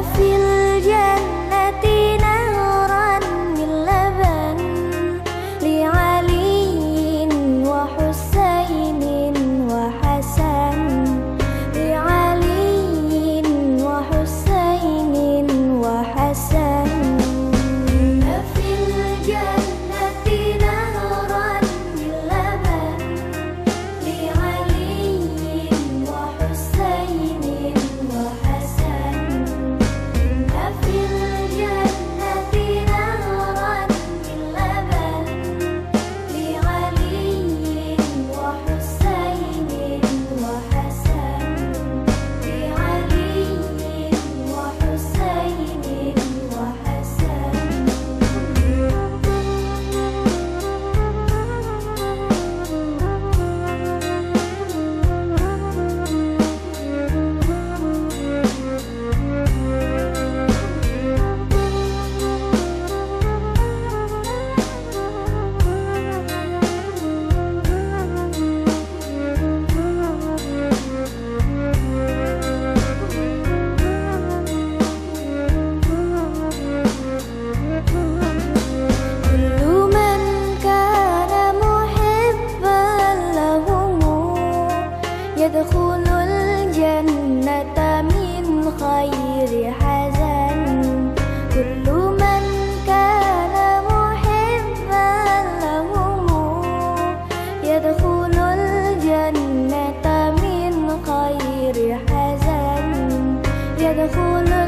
I filled yet 的胡乱